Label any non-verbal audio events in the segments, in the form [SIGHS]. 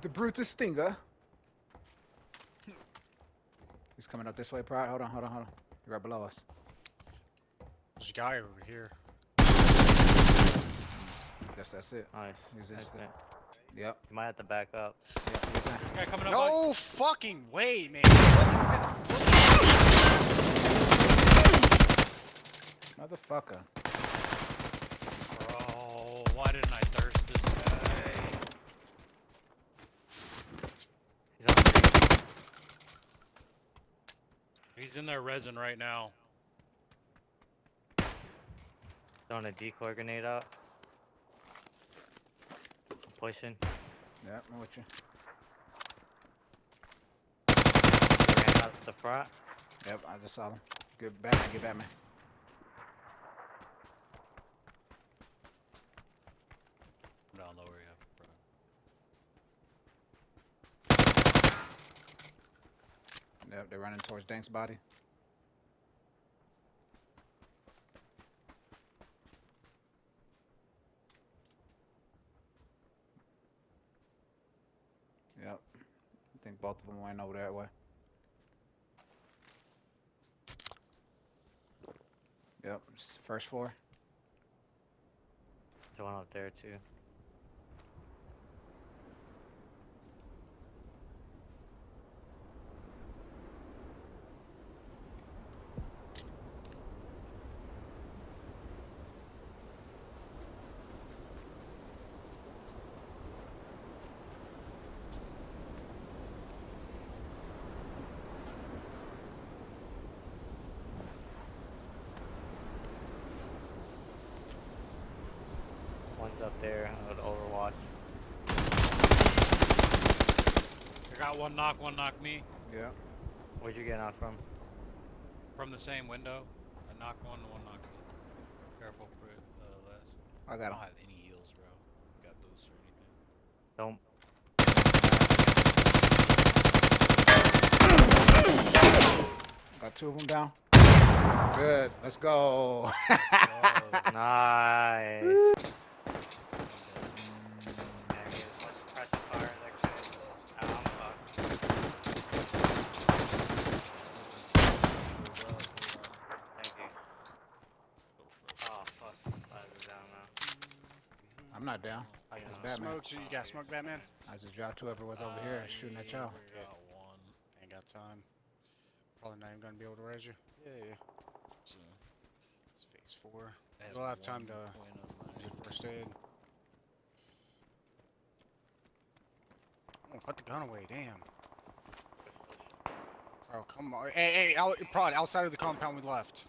the Brutus Stinger. He's coming up this way, Pride. Hold on, hold on, hold on. You're right below us. There's a guy over here. Guess that's it. Nice. He's instant. man. Yep. You might have to back up. Yep. Guy coming up. No fucking way, man. Motherfucker. In there resin right now. throwing a decoy grenade out. Pushing. Yep, I'm with you. Ran out the front. Yep, I just saw him. Good Batman, get Batman. I'm down lower, yeah. Bro. Yep, they're running towards Dank's body. Yep. I think both of them went over that way. Yep, first floor. There's one up there too. One's up there at Overwatch. I got one knock, one knock me Yep. Where'd you get out from? from the same window. I knock one, one knock me. Careful, for uh, Les. I I don't him. have any heals, bro. Got boosts or anything. Don't. Got two of them down. Good. Let's go. [LAUGHS] Nice. I'm dead. Yeah, get as much pressure fire as I could. Ah, I'm fucked. Thank you. Oh fuck. Lives is down now. I'm not down. I got Batman. smoke. You got smoke, Batman? I just dropped whoever was over here shooting at y'all. we got one. Ain't got time. Probably not even gonna be able to raise you. Yeah, yeah. So, It's phase four. I We'll have time to point on Use my- first aid. Oh, put the gun away, damn. Oh, come on. Hey, hey, out, prod, outside of the compound we left.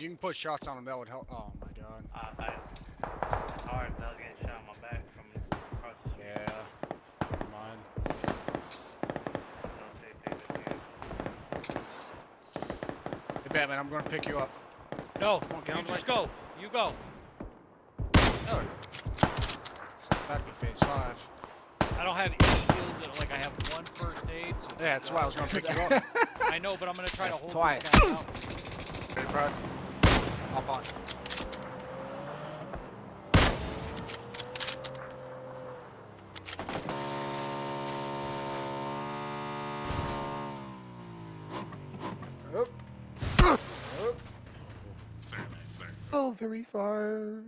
You can put shots on him, that would help. Oh my god. Uh, I, it's hard. I was getting shot in my back from across the street. Yeah. Never mind. Don't say things with you. Hey, Batman, I'm gonna pick you up. No, Come on, get you on the just go. You go. Oh. That'd be phase five. I don't have any heals. That, like I have one first aid. So Yeah, that's why I was gonna pick you up. [LAUGHS] I know, but I'm gonna try That's to hold twice. this guy out. Ready, prod? Hop on. Oh, very far.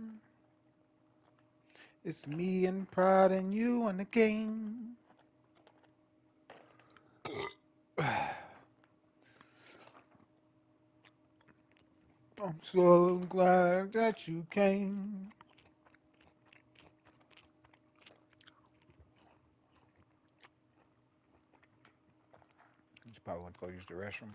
It's me and Pride and you and the game. I'm so glad that you came. He's probably want to go use the restroom.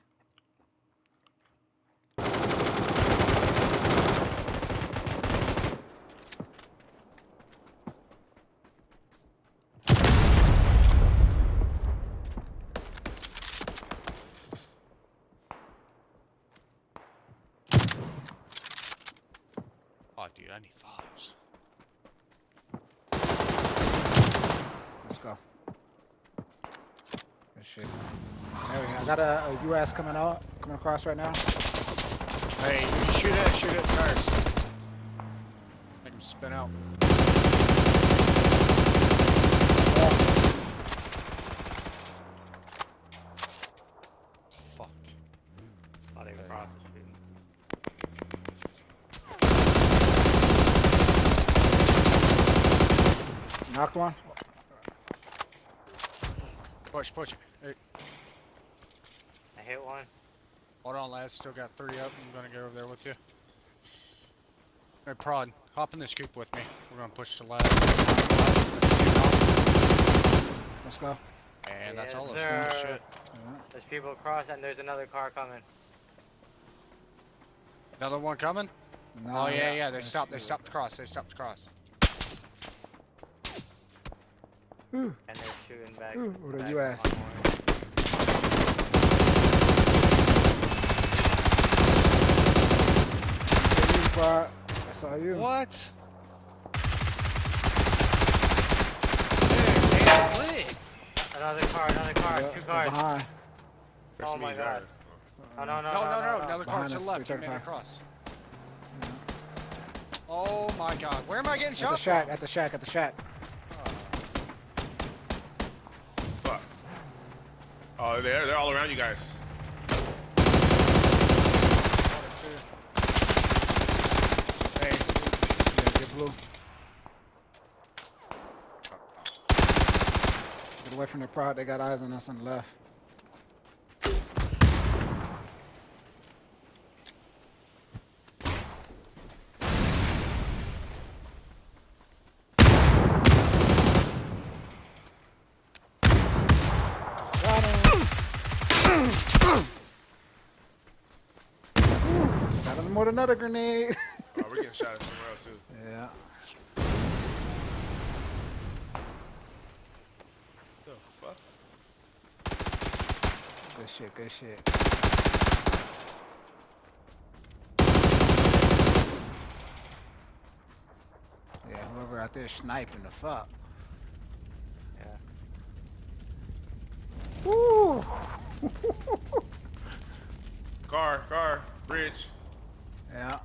Dude, I need fives. Let's go. Good shit. There we go. I got a, a US coming out, coming across right now. Hey, shoot it, shoot it first. Make him spin out. Fuck. Not even Okay. cross the street. Knocked one. Push, push. Hey, I hit one. hold on, lads. Still got three up. I'm gonna go over there with you. Hey, Prod, hop in this scoop with me. We're gonna push the ladder. Let's go. And that's all of sir. us. Shit. Yeah. There's people across and there's another car coming. Another one coming? Nah, oh yeah, yeah. They stopped. They stopped the cross. They stopped the And they're shooting back. Mm. Ooh, where back you on at? my horn. Hey, you, Bart. I saw you. What? Dude. Another car, another car, Yeah, two they're cars. Behind. Oh my god. Oh no, no, No, no, no. no. Another car to the left. Two 335. minute cross. Oh my god. Where am I getting At shot the shack. At the shack. At the shack. Oh, they're they're all around you guys. Hey, Yeah, get blue. Get away from the prod. They got eyes on us on the left. Got him. With another grenade. [LAUGHS] Oh, we're getting shot at somewhere else too. Yeah. The fuck? Good shit, good shit. Yeah, whoever out there sniping the fuck. Yeah. Woo! [LAUGHS] Car, car, bridge. Yeah.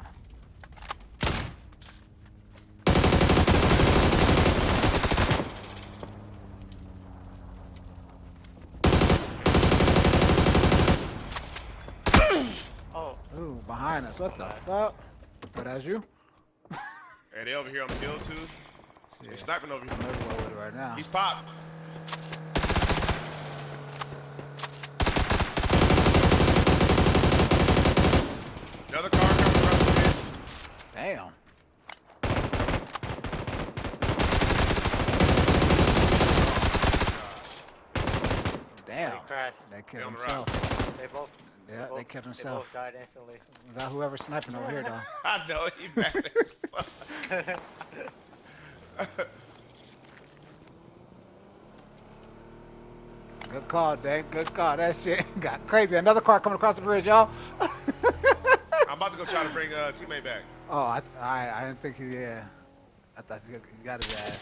Oh, Ooh, behind us. What the Okay. fuck? Oh, that's you? And they over here on the hill too. Shit. They're sniping over here. everywhere with it right now. He's popped. Another car coming across the bridge. Damn. they Damn. crashed. They They killed on the himself. They both. Yeah, both, they killed They himself. both died instantly. Without whoever's sniping over here, though. [LAUGHS] I know he mad as fuck. [LAUGHS] Good call, Dave. Good call. That shit [LAUGHS] got crazy. Another car coming across the bridge, y'all. I'm about to go try to bring a uh, teammate back. oh, I, I, I didn't think he. Yeah, I thought you you got his ass.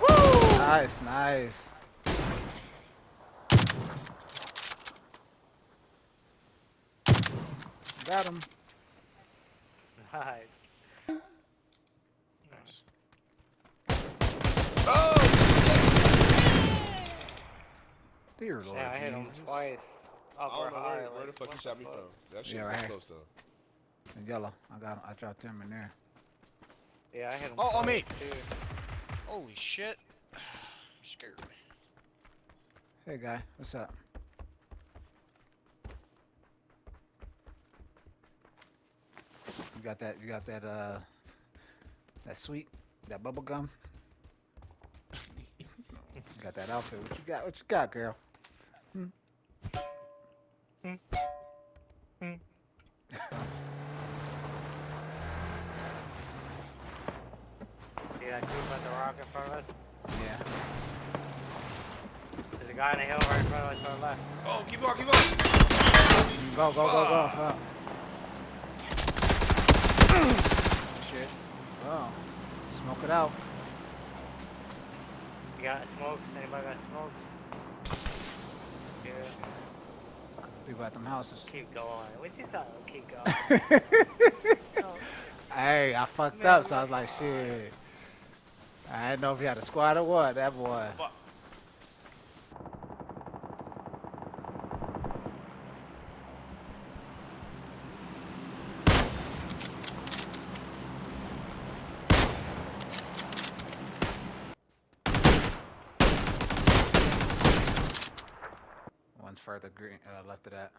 Woo! Nice, nice. Got him. nice. Oh! Dear Lord. Yeah, I hit him Jesus. twice. I Up or don't know high. where, where the fuck what you shot me from. That shit Yeah, was right close though. In yellow. I got him. I dropped him in there. Yeah, I hit him. Oh, on me. Too. Holy shit. [SIGHS] You scared me. Hey, guy. What's up? Got that? You got that? Uh, that sweet, that bubble gum. you got that outfit? What you got? What you got, girl? [LAUGHS] See that dude at the rock in front of us? Yeah. There's a guy on the hill right in front of us to our left. Oh, keep on, keep on. Go, go, go, go. Fuck. Fuck. Shit. Oh. Smoke it out. You got smokes? Anybody got smokes? Yeah. People at them houses. Keep going. What you saw? Keep going. Oh, [LAUGHS] Hey, I fucked up, so I was like, shit. I didn't know if he had a squad or what. That boy. Fuck. One's further green, uh, left of that.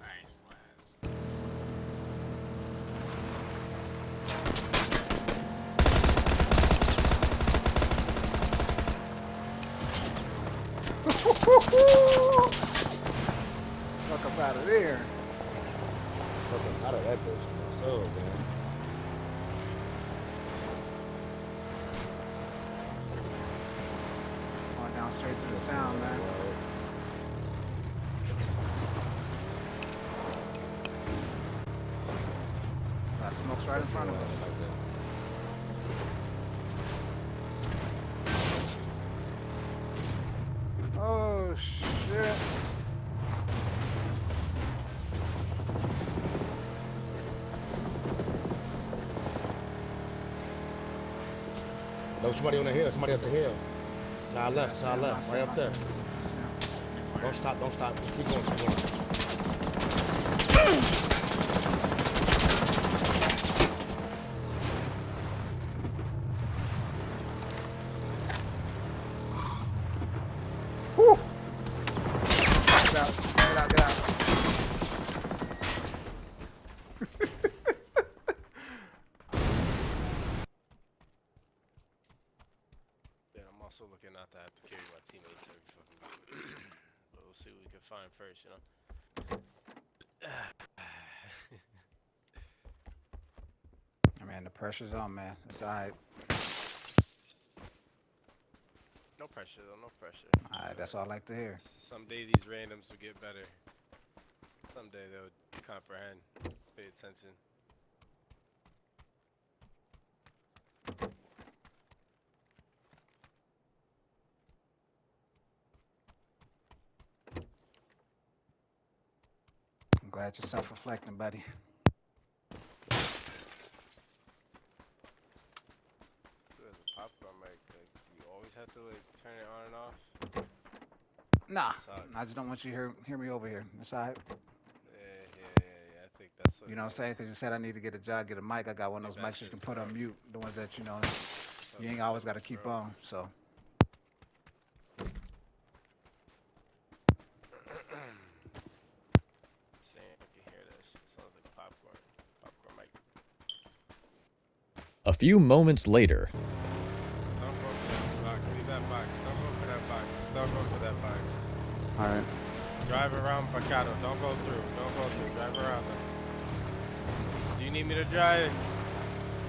Nice, lads. Fuck up out of there. Fucking out of that bitch. So, man. Going down straight to the town, man. Got smokes right in front of us. Oh shit. No, somebody on the hill. Somebody up the hill. To our left. To our left. Right up there. Don't stop. Don't stop. Just keep going. Keep going. Find first, you know? [SIGHS] Man, the pressure's on, man. It's alright. no pressure, though, no pressure. Alright, that's all I like to hear. Someday these randoms will get better. Someday they'll comprehend, pay attention. Glad you're self-reflecting, buddy. There's a popcorn mic, like, you always have to, like, turn it on and off. Nah, I just don't want you to hear, hear me over here. It's alright. Yeah, yeah, yeah, yeah, I think that's You know what I'm saying? Because you said I need to get a job, get a mic. I got one of those mics you can put on mute. The ones that, you know, you ain't always got to keep on. So, Saying I can hear that shit. Sounds like popcorn. Popcorn mic. A few moments later. Don't go for that box. Leave that box. Don't go for that box. Don't go for that box. alright. Drive around Pecado. Don't go through. Don't go through. Drive around them. Do you need me to drive?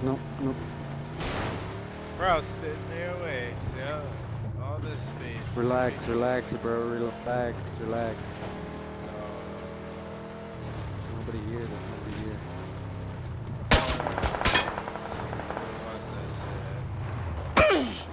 Nope, nope. Bro, stay, stay away. See all, all this space. Relax, relax, bro. Relax, relax. No, There's nobody here. There's nobody here. Who wants that shit?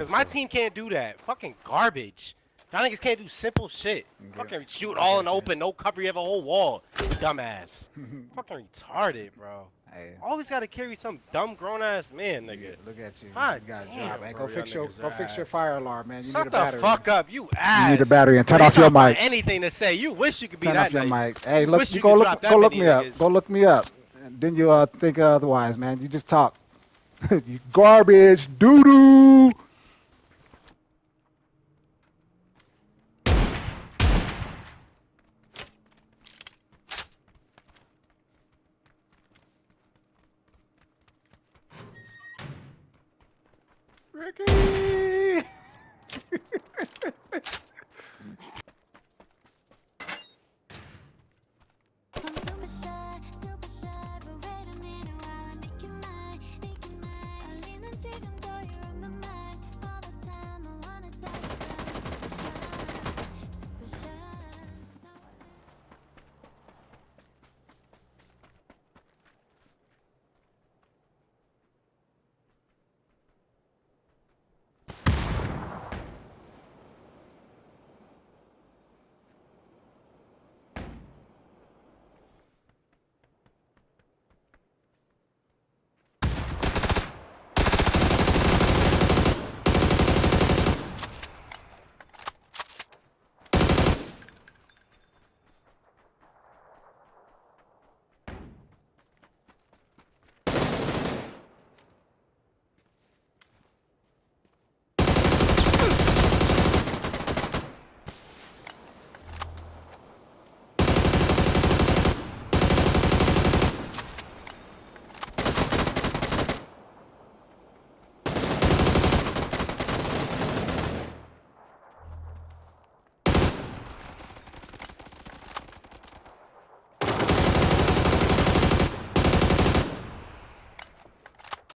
Fuck, cause my team can't do that. Fucking garbage. Y'all niggas can't do simple shit. Okay. Fucking shoot all in the open, no cover, you have a whole wall. Dumbass. [LAUGHS] Fucking retarded, bro. Hey, Always got to carry some dumb grown ass man, nigga. look at you. God you got a damn, job, man. bro, Go fix your go are fix your fire alarm, man. You Shut need a the fuck up, you ass. You need a battery and turn off your mic. Anything to say. You wish you could be Turn that off your nice. mic. Hey, look, you you go look, go look me up. Go look me up. And then you uh, think otherwise, man. You just talk. [LAUGHS] you garbage, doo doo. Ricky.